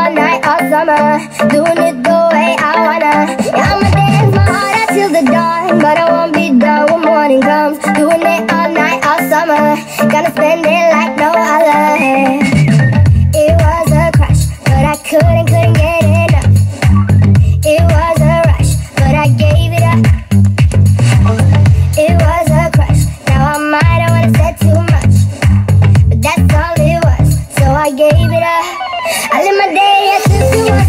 all night, all summer. Doing it the way I wanna. I'ma dance my heart out till the dawn But I won't be done when morning comes. Doing it all night, all summer. Gonna spend it like no other. It was a crush, but I couldn't, couldn't get enough. It was a rush, but I gave it up. It was a crush, now I might have wanna say too much. But that's all it was, so I gave it up. I live my day, I took